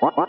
What?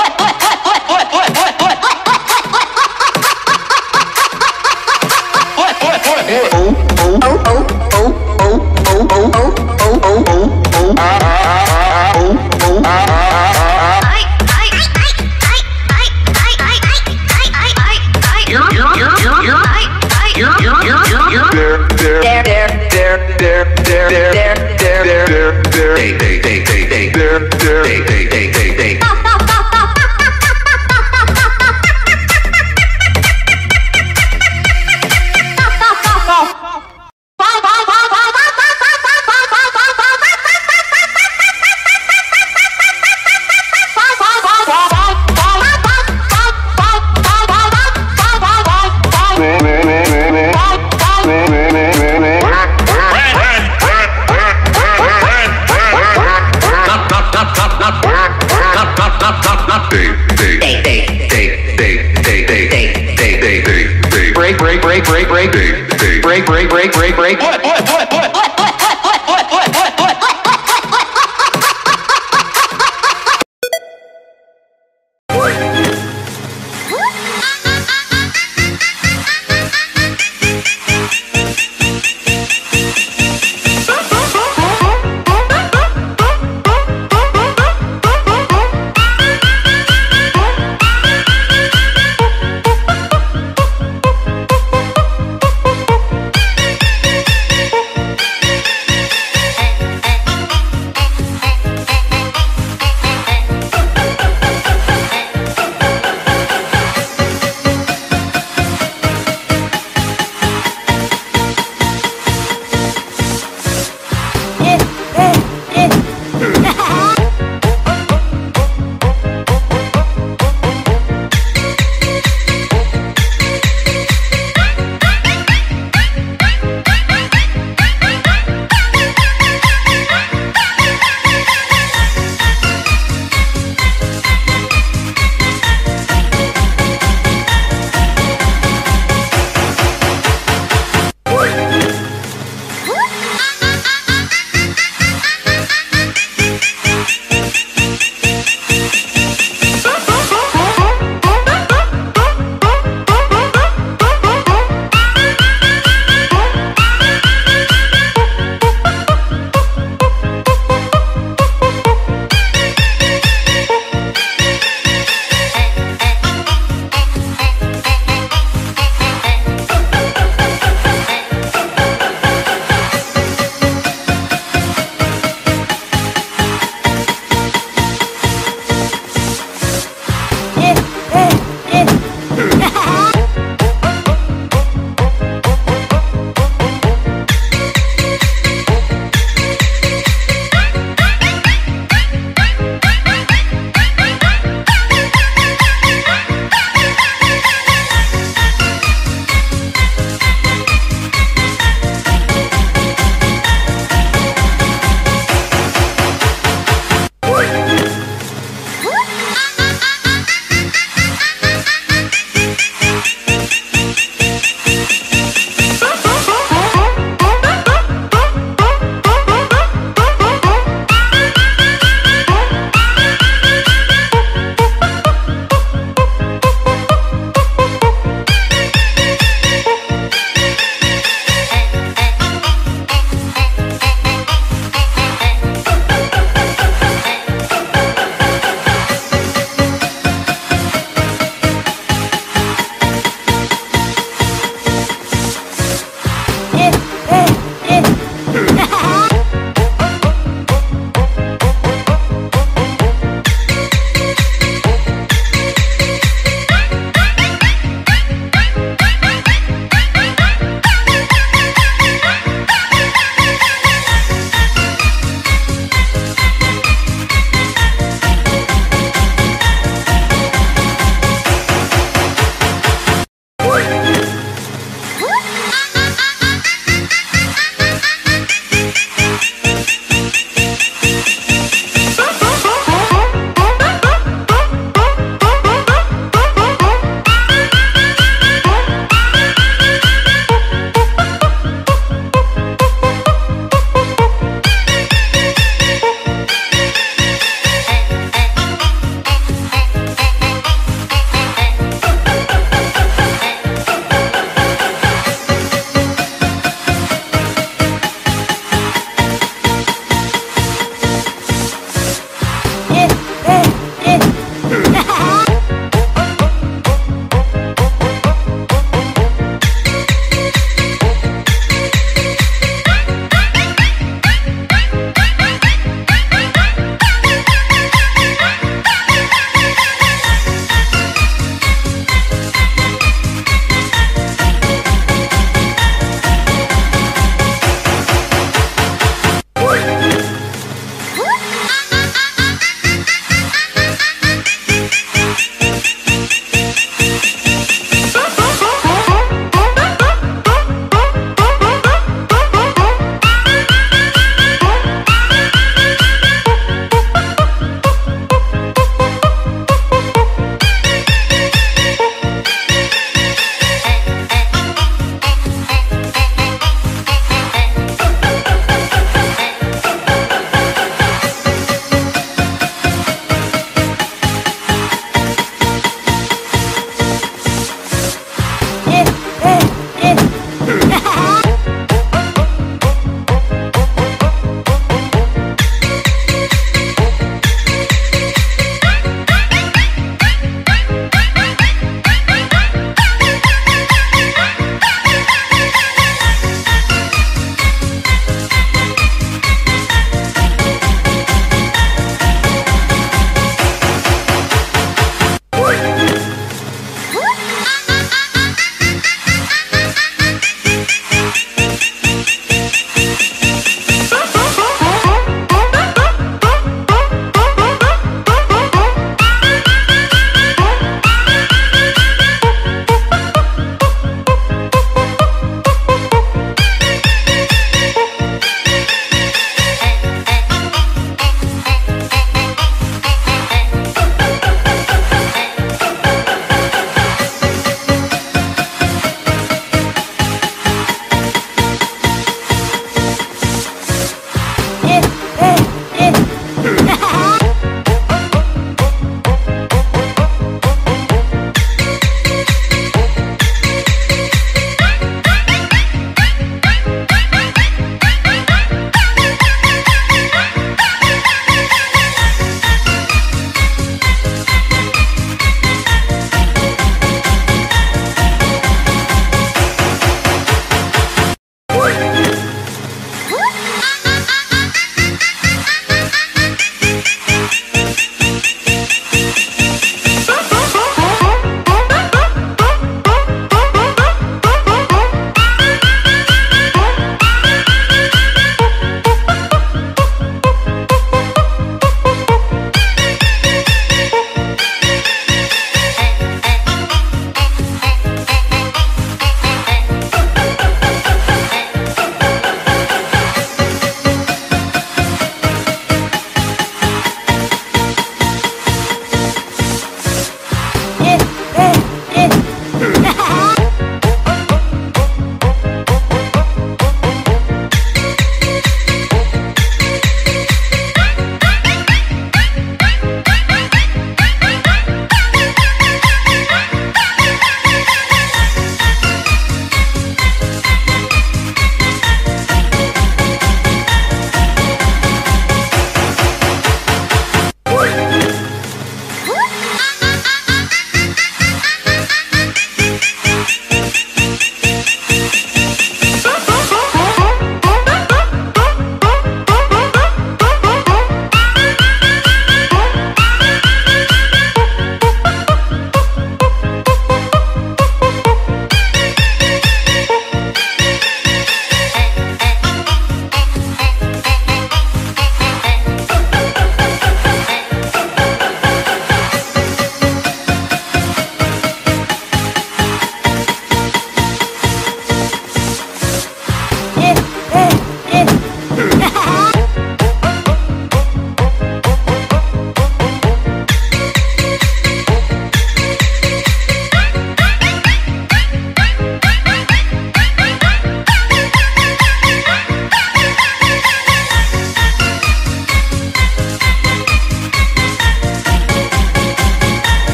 break, break, what, what, what, what?